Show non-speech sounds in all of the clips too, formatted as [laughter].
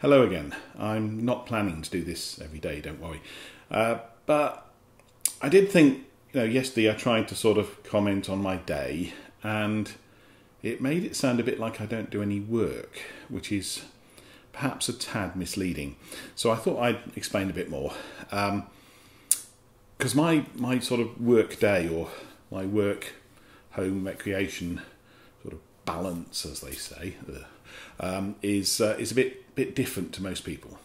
Hello again. I'm not planning to do this every day, don't worry. Uh, but I did think, you know, yesterday I tried to sort of comment on my day and it made it sound a bit like I don't do any work, which is perhaps a tad misleading. So I thought I'd explain a bit more. Because um, my, my sort of work day or my work home recreation balance, as they say, um, is, uh, is a bit, bit different to most people.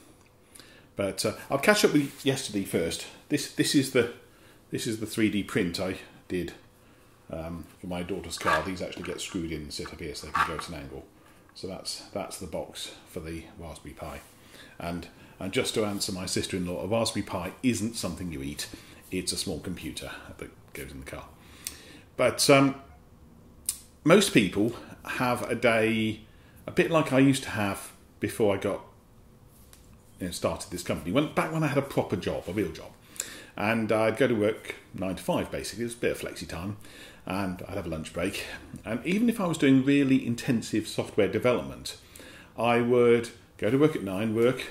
But uh, I'll catch up with yesterday first. This, this, is the, this is the 3D print I did um, for my daughter's car. These actually get screwed in and sit up here so they can go at an angle. So that's that's the box for the Raspberry Pi. And and just to answer my sister-in-law, a Raspberry Pi isn't something you eat. It's a small computer that goes in the car. But um, most people have a day a bit like I used to have before I got you know, started this company. When, back when I had a proper job, a real job, and I'd go to work nine to five basically. It was a bit of flexi time, and I'd have a lunch break. And even if I was doing really intensive software development, I would go to work at nine, work,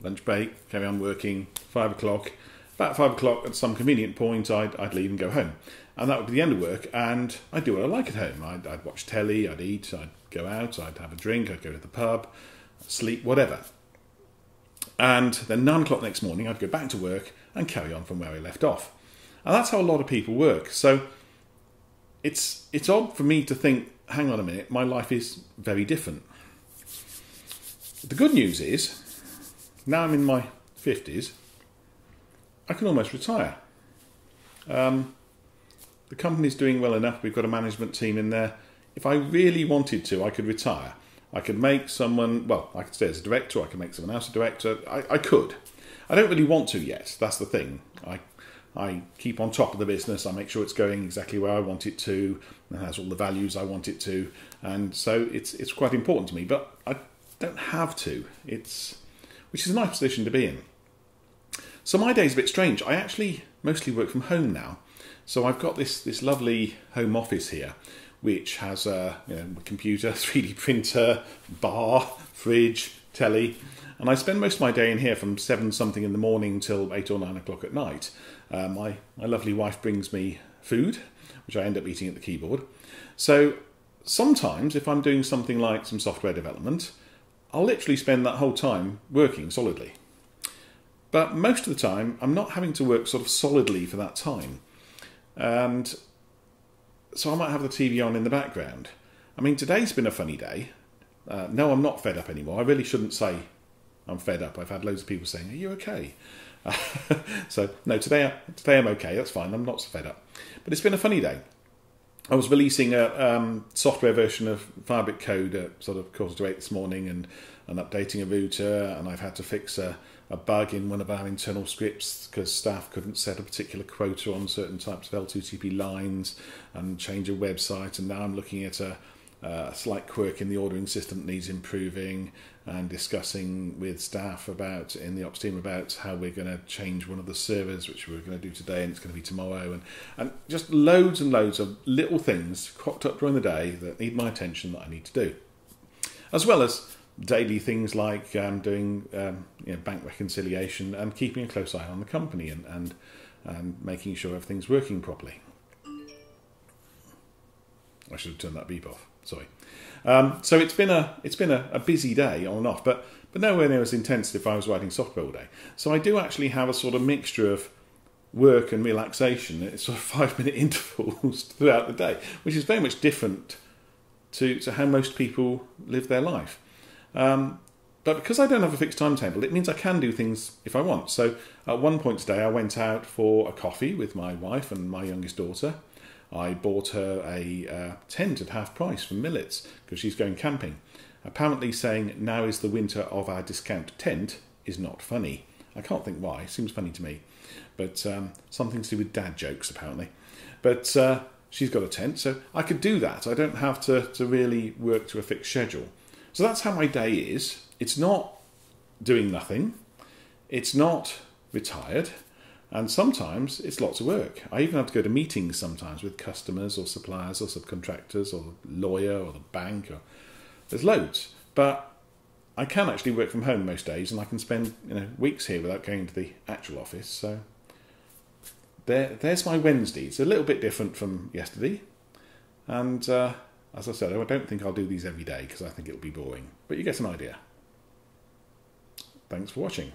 lunch break, carry on working, five o'clock. About five o'clock, at some convenient point, I'd, I'd leave and go home. And that would be the end of work, and I'd do what I like at home. I'd, I'd watch telly, I'd eat, I'd go out, I'd have a drink, I'd go to the pub, sleep, whatever. And then nine o'clock next morning, I'd go back to work and carry on from where I left off. And that's how a lot of people work. So it's it's odd for me to think, hang on a minute, my life is very different. The good news is, now I'm in my fifties, I can almost retire. Um, the company's doing well enough. We've got a management team in there. If I really wanted to, I could retire. I could make someone, well, I could stay as a director, I could make someone else a director. I, I could. I don't really want to yet. That's the thing. I I keep on top of the business. I make sure it's going exactly where I want it to, and has all the values I want it to, and so it's it's quite important to me. But I don't have to. It's which is a nice position to be in. So my day's a bit strange. I actually mostly work from home now. So I've got this this lovely home office here, which has a you know, computer, [laughs] 3D printer, bar, fridge, telly, and I spend most of my day in here from seven something in the morning till eight or nine o'clock at night. Uh, my, my lovely wife brings me food, which I end up eating at the keyboard. So sometimes, if I'm doing something like some software development, I'll literally spend that whole time working solidly. But most of the time, I'm not having to work sort of solidly for that time. And so I might have the TV on in the background. I mean, today's been a funny day. Uh, no, I'm not fed up anymore. I really shouldn't say I'm fed up. I've had loads of people saying, "Are you okay?" [laughs] so no, today today I'm okay. That's fine. I'm not so fed up. But it's been a funny day. I was releasing a um, software version of FireBrick Code at sort of quarter to eight this morning, and and updating a router, and I've had to fix a, a bug in one of our internal scripts because staff couldn't set a particular quota on certain types of L2TP lines, and change a website. And now I'm looking at a a slight quirk in the ordering system that needs improving, and discussing with staff about in the ops team about how we're going to change one of the servers, which we're going to do today, and it's going to be tomorrow, and and just loads and loads of little things cropped up during the day that need my attention that I need to do, as well as daily things like um, doing um, you know, bank reconciliation and keeping a close eye on the company and and, and making sure everything's working properly. I should have turned that beep off. Sorry. Um, so it's been a it's been a, a, busy day on and off, but but nowhere near as intense as if I was writing software all day. So I do actually have a sort of mixture of work and relaxation. It's sort of [laughs] five minute intervals throughout the day, which is very much different to to how most people live their life. Um, but because I don't have a fixed timetable, it means I can do things if I want. So at one point today, I went out for a coffee with my wife and my youngest daughter. I bought her a uh, tent at half price from Millets because she's going camping. Apparently, saying now is the winter of our discount tent is not funny. I can't think why. It seems funny to me, but um, something to do with dad jokes apparently. But uh, she's got a tent, so I could do that. I don't have to to really work to a fixed schedule. So that's how my day is. It's not doing nothing. It's not retired. And sometimes it's lots of work. I even have to go to meetings sometimes with customers or suppliers or subcontractors or lawyer or the bank. Or, there's loads. But I can actually work from home most days, and I can spend you know weeks here without going to the actual office. So there, there's my Wednesday. It's a little bit different from yesterday, and uh, as I said, I don't think I'll do these every day because I think it'll be boring. But you get an idea. Thanks for watching.